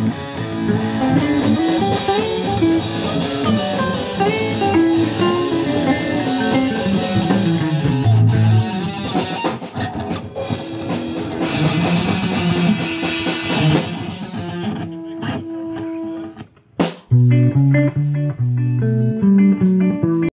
mm you.